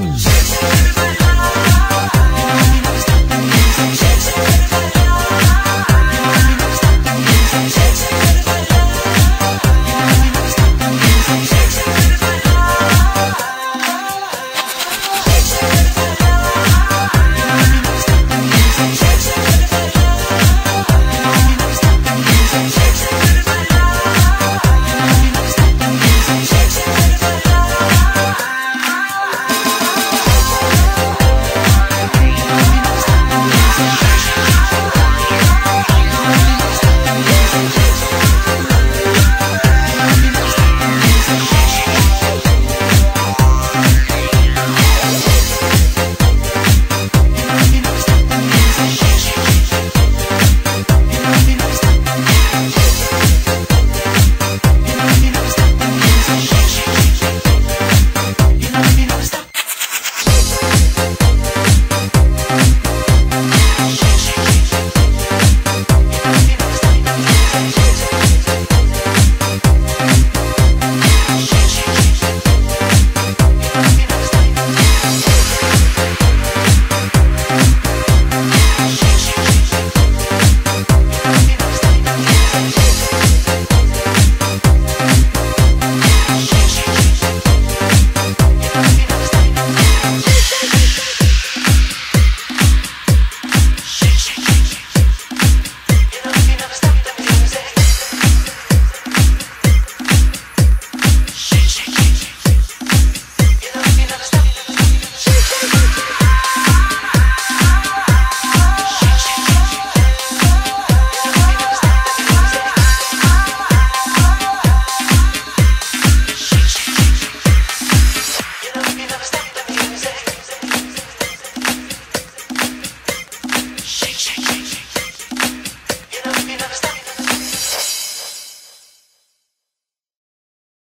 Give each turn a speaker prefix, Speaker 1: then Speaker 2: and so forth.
Speaker 1: Shake,